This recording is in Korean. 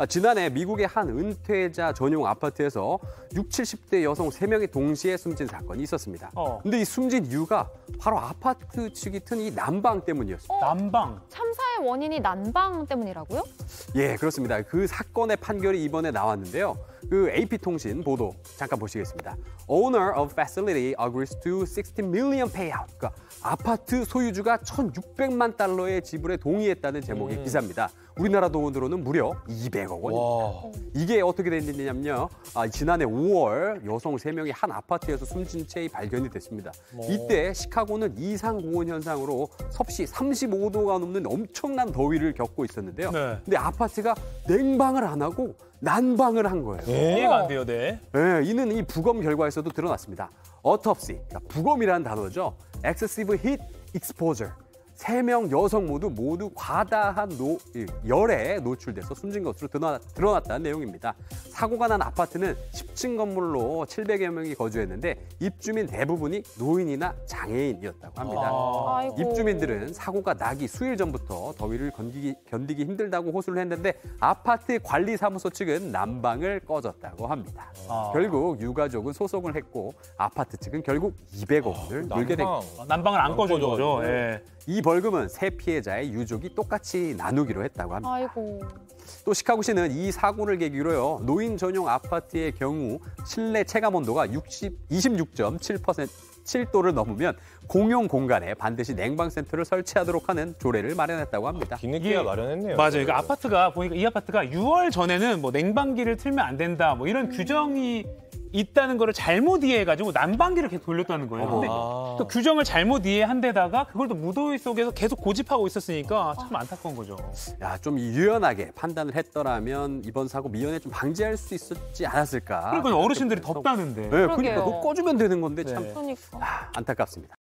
아, 지난해 미국의 한 은퇴자 전용 아파트에서 6, 70대 여성 3명이 동시에 숨진 사건이 있었습니다. 어. 근데 이 숨진 이유가 바로 아파트 측이 튼 이 난방 때문이었습니다. 난방. 참사의 원인이 난방 때문이라고요? 예, 그렇습니다. 그 사건의 판결이 이번에 나왔는데요. 그 AP통신 보도 잠깐 보시겠습니다. Owner of facility agrees to 60 million payout. 그러니까 아파트 소유주가 1,600만 달러의 지불에 동의했다는 제목의 기사입니다. 우리나라 돈으로는 무려 200억 원입니다. 와. 이게 어떻게 된 일이냐면요. 아, 지난해 5월 여성 3명이 한 아파트에서 숨진 채 발견이 됐습니다. 이때 시카고는 이상 고온 현상으로 섭씨 35도가 넘는 엄청난 더위를 겪고 있었는데요. 네. 근데 아파트가 냉방을 안 하고 난방을 한 거예요. 이해가 안 돼요, 네. 예, 이는 이 부검 결과에서도 드러났습니다. autopsy, 그러니까 부검이라는 단어죠. excessive heat exposure. 세 명 여성 모두 모두 과다한 노, 이, 열에 노출돼서 숨진 것으로 드러나, 드러났 다는 내용입니다. 사고가 난 아파트는 10층 건물로 700여 명이 거주했는데 입주민 대부분이 노인이나 장애인이었다고 합니다. 아. 입주민들은 사고가 나기 수일 전부터 더위를 견디기, 견디기 힘들다고 호소를 했는데 아파트 관리사무소 측은 난방을 꺼졌다고 합니다. 아. 결국 유가족은 소송을 했고 아파트 측은 결국 200억 원을 물게 된 난방. 거죠. 어, 난방을 안안 꺼준. 거죠. 예. 이 벌금은 세 피해자의 유족이 똑같이 나누기로 했다고 합니다. 아이고. 또 시카고시는 이 사고를 계기로요 노인 전용 아파트의 경우 실내 체감 온도가 60, 26.7% 7도를 넘으면 공용 공간에 반드시 냉방 센터를 설치하도록 하는 조례를 마련했다고 합니다. 뒤늦게야 이게- 마련했네요. 맞아요. 그러니까 아파트가 보니까 이 아파트가 6월 전에는 뭐 냉방기를 틀면 안 된다 뭐 이런 규정이 있다는 거를 잘못 이해해가지고 난방기를 계속 돌렸다는 거예요. 근데 아. 또 규정을 잘못 이해한 데다가 그걸 또 무더위 속에서 계속 고집하고 있었으니까 참 안타까운 거죠. 야, 좀 유연하게 판단을 했더라면 이번 사고 미연에 좀 방지할 수 있었지 않았을까? 그러니까 어르신들이 덥다는데. 네, 그러니까. 그거 꺼주면 되는 건데 참 네. 그러니까. 아, 안타깝습니다.